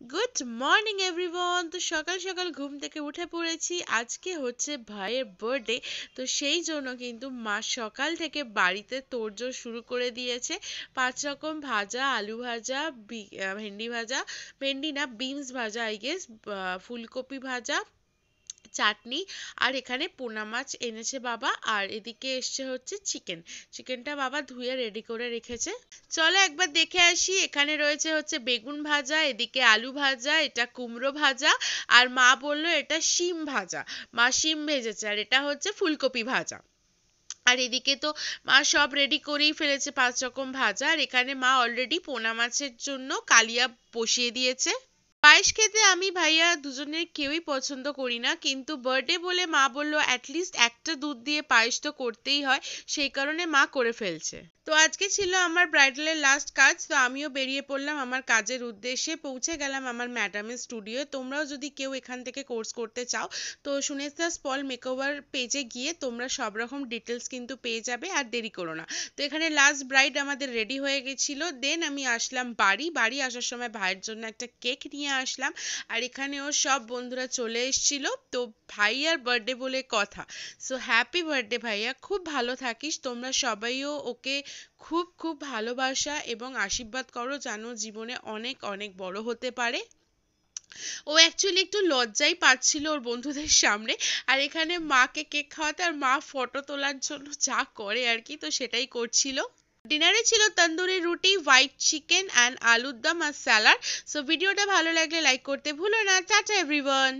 Good morning everyone তো সকাল সকাল ঘুম থেকে উঠে পড়েছি। আজকে হচ্ছে ভাইয়ের বার্থডে তো সেই জন্য কিন্তু মা সকাল থেকে বাড়িতে তোড়জোড় শুরু করে দিয়েছে। পাঁচ রকম ভাজা, আলু ভাজা ভেন্ডি ভাজা, ভেন্ডি না বিনস ভাজা আই গেস ফুলকপি ভাজা চাটনি, আর এখানে পোনা মাছ এনেছে বাবা, আর এদিকে এসছে হচ্ছে চিকেন চিকেনটা বাবা ধুয়ে রেডি করে রেখেছে। চলো একবার দেখে আসি, এখানে রয়েছে হচ্ছে বেগুন ভাজা, এদিকে আলু ভাজা, এটা কুমড়ো ভাজা, আর মা বলল এটা শিম ভাজা। মা শিম ভেজেছে, আর এটা হচ্ছে ফুলকপি ভাজা। আর এদিকে তো মা সব রেডি করেই ফেলেছে পাঁচ রকম ভাজা, আর এখানে মা অলরেডি পোনা মাছের জন্য কালিয়া বসিয়ে দিয়েছে। পায়েস খেতে আমি ভাইয়া দুজনের কেউই পছন্দ করি না, কিন্তু বার্থডে বলে মা বলল অ্যাটলিস্ট একটা দুধ দিয়ে পায়েস তো করতেই হয়। সেই কারণে মা করে ফেলছে। তো আজকে ছিল আমার ব্রাইডালের লাস্ট কাজ, তো আমিও বেরিয়ে পড়লাম আমার কাজের উদ্দেশ্যে। পৌঁছে গেলাম আমার ম্যাডামের স্টুডিওয়ে তোমরাও যদি কেউ এখান থেকে কোর্স করতে চাও, তো সুনেস্তা স্পল মেকওভার পেজে গিয়ে তোমরা সব রকম ডিটেলস কিন্তু পেয়ে যাবে, আর দেরি করো না। তো এখানে লাস্ট ব্রাইড আমাদের রেডি হয়ে গেছিল। দেন আমি আসলাম বাড়ি। বাড়ি আসার সময় ভাইয়ের জন্য একটা কেক নিয়ে আসলাম। আর এখানেও সব বন্ধুরা চলে এসেছিল। তো ভাইয়ার বার্থডে বলে কথা। সো হ্যাপি বার্থডে ভাইয়া। খুব ভালো থাকিস। তোমরা সবাইও ওকে খুব খুব ভালোবাসা এবং আশীর্বাদ করো যেন জীবনে অনেক অনেক বড় হতে পারে। ও অ্যাকচুয়ালি একটু লজ্জাই পাচ্ছিল ওর বন্ধুদের সামনে। আর এখানে মাকে কেক খাওয়াতে আর মা ফটো তোলার জন্য যা করে আর কি, তো সেটাই করছিল। ডিনারে ছিল তন্দুরি রুটি হোয়াইট চিকেন অ্যান্ড আলুর দম আর স্যালাড সো ভিডিওটা ভালো লাগলে লাইক করতে ভুলো না। Tata everyone